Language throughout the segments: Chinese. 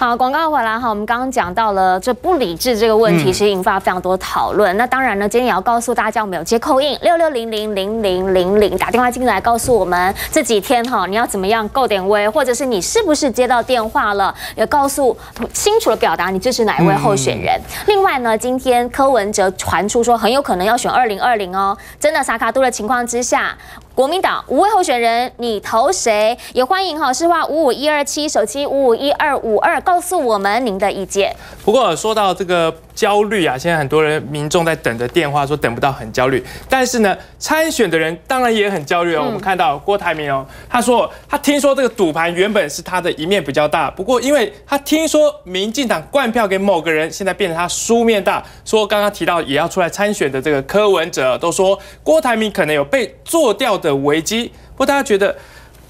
好，广告回来哈，我们刚刚讲到了这不理智这个问题，其实引发非常多讨论。那当然呢，今天也要告诉大家，我们有接扣印六六零零零零零零打电话进来告诉我们这几天哈你要怎么样够点威，或者是你是不是接到电话了，也告诉清楚的表达你支持哪一位候选人。另外呢，今天柯文哲传出说很有可能要选二零二零哦，真的撒卡杜的情况之下。国民党五位候选人，你投谁？也欢迎哈，是话五五一二七手机五五一二五二，告诉我们您的意见。不过说到这个。焦虑啊！现在很多人民众在等着电话，说等不到，很焦虑。但是呢，参选的人当然也很焦虑哦。我们看到郭台铭哦，他说他听说这个赌盘原本是他的一面比较大，不过因为他听说民进党灌票给某个人，现在变成他输面大。说刚刚提到也要出来参选的这个柯文哲，都说郭台铭可能有被做掉的危机。不过大家觉得？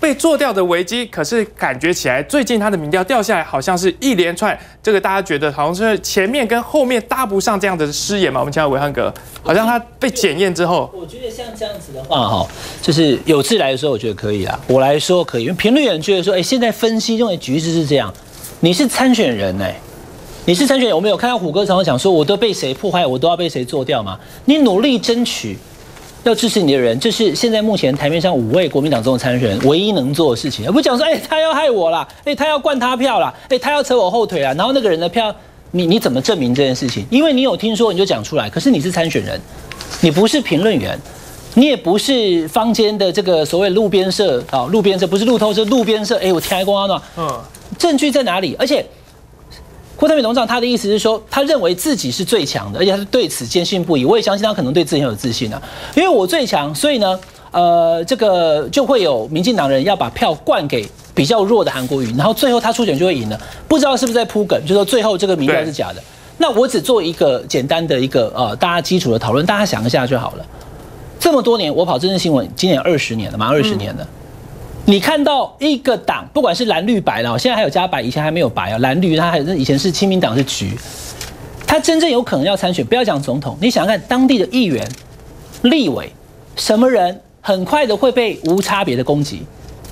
被做掉的危机，可是感觉起来最近他的民调掉下来，好像是一连串，这个大家觉得好像是前面跟后面搭不上这样的失言嘛？我们请伟汉哥，好像他被检验之后，我觉得像这样子的话，哈，就是有志来说，我觉得可以啊，我来说可以，因为评论员觉得说，哎，现在分析认为局势是这样，你是参选人哎，你是参选人，我们有看到虎哥常常讲说，我都被谁破坏，我都要被谁做掉嘛？你努力争取。要支持你的人，这是现在目前台面上五位国民党中的参选人唯一能做的事情。而不讲说，哎，他要害我啦，哎，他要灌他票啦，哎，他要扯我后腿啦。然后那个人的票，你你怎么证明这件事情？因为你有听说，你就讲出来。可是你是参选人，你不是评论员，你也不是坊间的这个所谓路边社啊，路边社不是路透社，路边社。哎，我听过啊，嗯，证据在哪里？而且。郭台铭董事长他的意思是说，他认为自己是最强的，而且他是对此坚信不疑。我也相信他可能对自己很有自信啊，因为我最强，所以呢，呃，这个就会有民进党人要把票灌给比较弱的韩国瑜，然后最后他出选就会赢了。不知道是不是在铺梗，就是说最后这个民调是假的。那我只做一个简单的一个呃大家基础的讨论，大家想一下就好了。这么多年我跑政治新闻，今年二十年了，满二十年了。你看到一个党，不管是蓝绿白了，现在还有加白，以前还没有白啊。蓝绿它还是以前是亲民党是橘，他真正有可能要参选，不要讲总统，你想想看当地的议员、立委，什么人很快的会被无差别的攻击？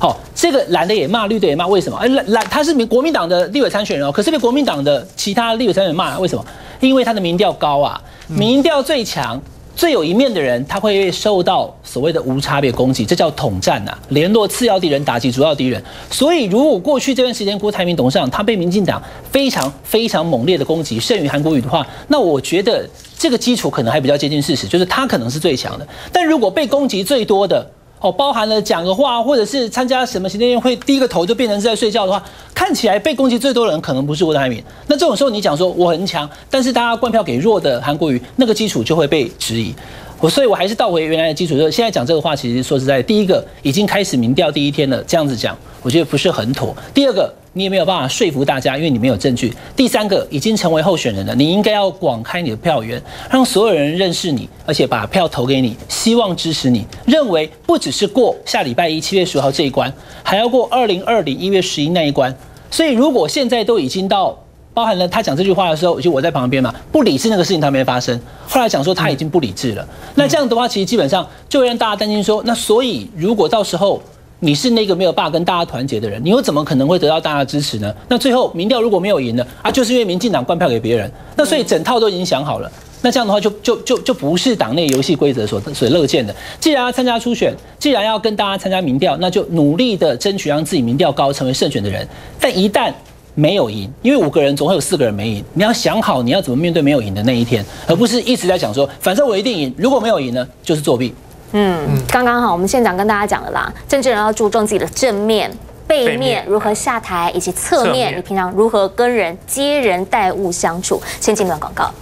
好，这个蓝的也骂，绿的也骂，为什么？哎，蓝蓝他是民国民党的立委参选人哦，可是被国民党的其他立委参选人骂，为什么？因为他的民调高啊，民调最强。最有一面的人，他会受到所谓的无差别攻击，这叫统战呐，联络次要敌人，打击主要敌人。所以，如果过去这段时间郭台铭董事长他被民进党非常非常猛烈的攻击，胜于韩国瑜的话，那我觉得这个基础可能还比较接近事实，就是他可能是最强的。但如果被攻击最多的，哦，包含了讲个话，或者是参加什么行政院会，低个头就变成是在睡觉的话，看起来被攻击最多的人可能不是郭台铭。那这种时候你讲说我很强，但是大家灌票给弱的韩国瑜，那个基础就会被质疑。我所以，我还是倒回原来的基础，就是现在讲这个话，其实说实在，第一个已经开始民调第一天了，这样子讲，我觉得不是很妥。第二个。你也没有办法说服大家，因为你没有证据。第三个，已经成为候选人了，你应该要广开你的票源，让所有人认识你，而且把票投给你，希望支持你。认为不只是过下礼拜一七月十号这一关，还要过二零二零一月十一那一关。所以，如果现在都已经到包含了他讲这句话的时候，就我在旁边嘛，不理智那个事情他没发生。后来讲说他已经不理智了，那这样的话，其实基本上就会让大家担心说，那所以如果到时候。你是那个没有办法跟大家团结的人，你又怎么可能会得到大家支持呢？那最后民调如果没有赢呢？啊，就是因为民进党灌票给别人，那所以整套都已经想好了。那这样的话就就就就不是党内游戏规则所所乐见的。既然要参加初选，既然要跟大家参加民调，那就努力的争取让自己民调高，成为胜选的人。但一旦没有赢，因为五个人总会有四个人没赢，你要想好你要怎么面对没有赢的那一天，而不是一直在想说反正我一定赢，如果没有赢呢，就是作弊。嗯，刚刚好，我们县长跟大家讲了啦，政治人要注重自己的正面、背面如何下台，以及侧面，你平常如何跟人接人待物相处。先进段广告，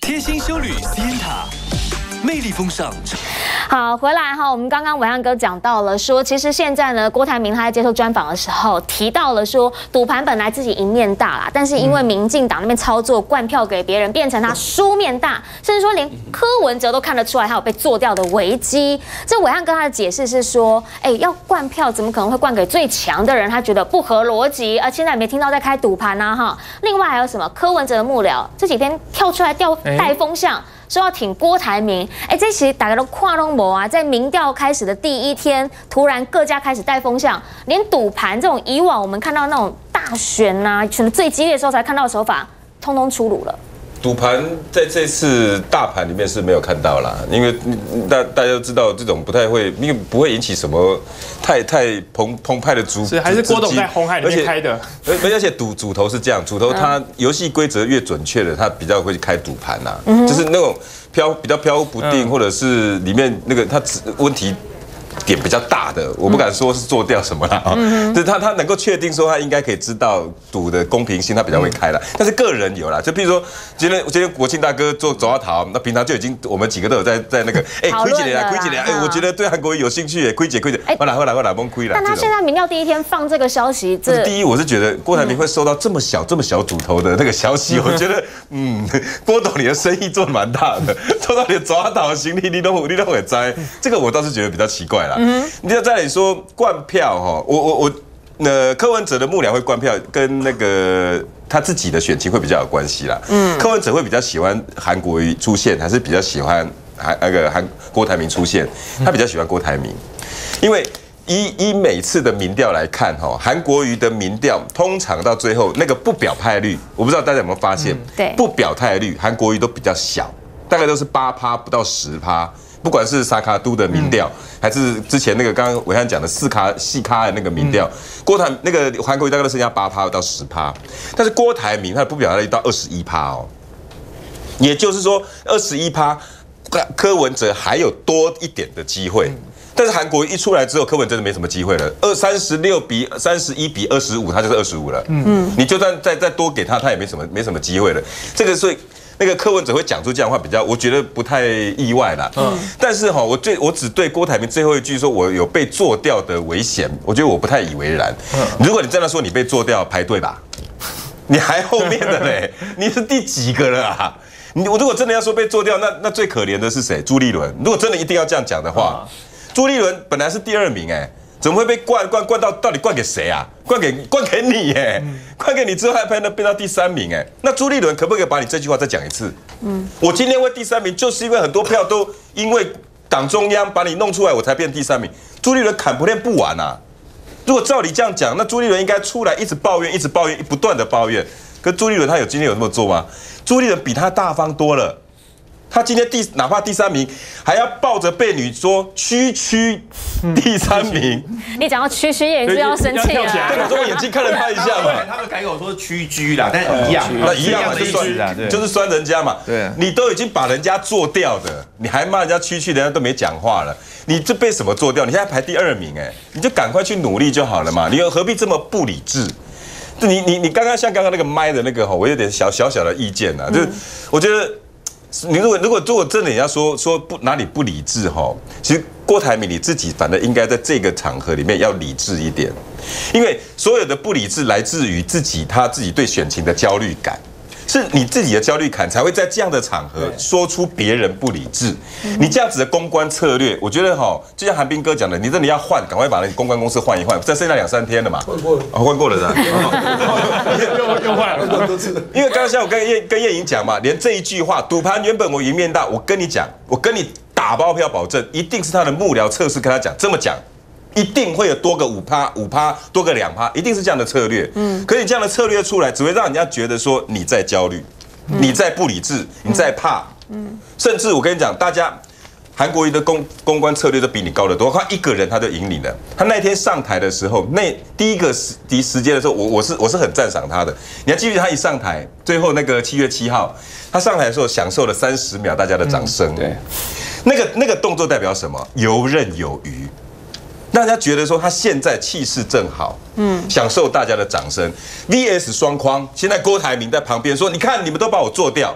贴心修旅 C N 塔，魅力风尚。好，回来哈，我们刚刚伟汉哥讲到了，说其实现在呢，郭台铭他在接受专访的时候提到了说，赌盘本来自己赢面大啦，但是因为民进党那边操作灌票给别人，变成他输面大，甚至说连柯文哲都看得出来他有被做掉的危机。这伟汉哥他的解释是说，哎，要灌票怎么可能会灌给最强的人？他觉得不合逻辑，而现在没听到在开赌盘呐哈。另外还有什么？柯文哲的幕僚这几天跳出来调带风向。说要挺郭台铭。哎，这其实大家都跨龙模啊，在民调开始的第一天，突然各家开始带风向，连赌盘这种以往我们看到那种大选呐，选的最激烈的时候才看到的手法，通通出炉了。赌盘在这次大盘里面是没有看到啦，因为大大家都知道这种不太会，因为不会引起什么太太澎澎湃的主，是还是郭董在红海里面开的，而而且赌主头是这样，主头他游戏规则越准确的，他比较会开赌盘呐，就是那种飘比较飘忽不定，或者是里面那个他问题。点比较大的，我不敢说是做掉什么了啊，就是他他能够确定说他应该可以知道赌的公平性，他比较会开了。但是个人有啦，就比如说今天今天国庆大哥做走阿桃，那平常就已经我们几个都有在在那个 哎亏姐来亏姐来，哎我觉得对韩国有兴趣，亏姐亏姐，哎。后来后来后来崩亏了。但他现在民调第一天放这个消息，这第一我是觉得郭台铭会收到这么小这么小主头的那个消息，我觉得嗯郭董你的生意做的蛮大的，收到你走阿桃行李你都你都会摘，这个我倒是觉得比较奇怪。嗯，你要在你说灌票哈，我我我，那柯文哲的幕僚会灌票，跟那个他自己的选情会比较有关系啦。嗯，柯文哲会比较喜欢韩国瑜出现，还是比较喜欢韩那个韩郭台铭出现？他比较喜欢郭台铭，因为以以每次的民调来看哈，韩国瑜的民调通常到最后那个不表态率，我不知道大家有没有发现，对，不表态率韩国瑜都比较小，大概都是八趴不到十趴。不管是萨卡都的民调，还是之前那个刚刚伟汉讲的四卡细卡的那个民调，郭台那个韩国瑜大概都剩下八趴到十趴，但是郭台铭他的不表态率到二十一趴哦，也就是说二十一趴，柯文哲还有多一点的机会，但是韩国一出来之后，柯文真的没什么机会了，二三十六比三十一比二十五，他就是二十五了，嗯，你就算再再多给他，他也没什么没什么机会了，这个所以。那个柯文哲会讲出这样的话，比较我觉得不太意外啦。嗯，但是哈，我最我只对郭台铭最后一句说，我有被做掉的危险，我觉得我不太以为然。嗯，如果你真的说你被做掉，排队吧，你还后面的嘞，你是第几个了啊？你我如果真的要说被做掉，那那最可怜的是谁？朱立伦。如果真的一定要这样讲的话，朱立伦本来是第二名哎。怎么会被灌灌灌到？到底灌给谁啊？灌给灌给你耶！灌给你之后还变到变到第三名哎！那朱立伦可不可以把你这句话再讲一次？嗯，我今天会第三名，就是因为很多票都因为党中央把你弄出来，我才变第三名。朱立伦砍不练不完啊！如果照你这样讲，那朱立伦应该出来一直抱怨，一直抱怨，不断的抱怨。可朱立伦他有今天有那么做吗？朱立伦比他大方多了。他今天第哪怕第三名，还要抱着被女说区区第三名。你讲到区区，也是要生气啊！对，我 眼睛看了他一下嘛。他们改口说区区啦，但一样，那一样就酸，就是酸人家嘛。对，你都已经把人家做掉的，你还骂人家区区，人家都没讲话了。你这被什么做掉？你现在排第二名，哎，你就赶快去努力就好了嘛。你又何必这么不理智？你你你刚刚像刚刚那个麦的那个哈，我有点小小小的意见呐，就是我觉得。你如果如果如果真的要说说不哪里不理智哈，其实郭台铭你自己反正应该在这个场合里面要理智一点，因为所有的不理智来自于自己他自己对选情的焦虑感。是你自己的焦虑感才会在这样的场合说出别人不理智。你这样子的公关策略，我觉得哈，就像韩冰哥讲的，你真的要换，赶快把那个公关公司换一换。再 剩下两三天了嘛，换过了，换过了的，又又换了，因为刚刚像我跟叶跟叶莹讲嘛，连这一句话，赌盘原本我赢面大，我跟你讲，我跟你打包票保证，一定是他的幕僚测试跟他讲这么讲。一定会有多个五趴五趴多个两趴，一定是这样的策略。嗯，可你这样的策略出来，只会让人家觉得说你在焦虑，你在不理智，你在怕。嗯，甚至我跟你讲，大家韩国瑜的公公关策略都比你高得多，他一个人他就赢你了。他那天上台的时候，那第一个时第时间的时候，我我是我是很赞赏他的。你还记得他一上台，最后那个七月七号，他上台的时候享受了三十秒大家的掌声。对，那个那个动作代表什么？游刃有余。让大家觉得说他现在气势正好，嗯，享受大家的掌声。VS 双框，现在郭台铭在旁边说：“你看，你们都把我做掉，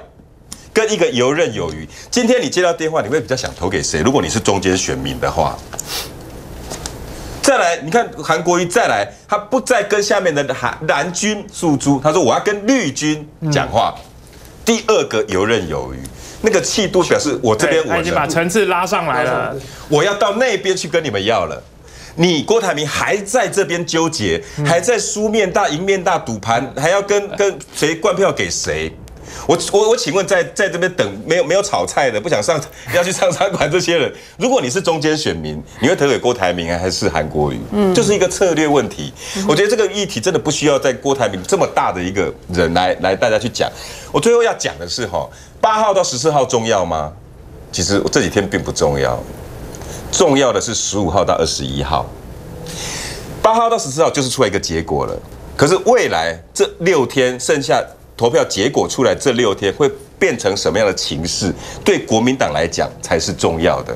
跟一个游刃有余。”今天你接到电话，你会比较想投给谁？如果你是中间选民的话，再来，你看韩国瑜再来，他不再跟下面的韩蓝军诉诸，他说我要跟绿军讲话。第二个游刃有余，那个气度表示我这边我已经把层次拉上来了，我要到那边去跟你们要了。你郭台铭还在这边纠结，还在输面大赢面大赌盘，还要跟跟谁灌票给谁？我我我请问在在这边等没有没有炒菜的不想上要去上餐馆这些人，如果你是中间选民，你会投给郭台铭还是韩国瑜？嗯，就是一个策略问题。我觉得这个议题真的不需要在郭台铭这么大的一个人来来大家去讲。我最后要讲的是哈，八号到十四号重要吗？其实这几天并不重要，重要的是十五号到二十一号。八号到十四号就是出来一个结果了，可是未来这六天剩下投票结果出来这六天会变成什么样的情势，对国民党来讲才是重要的。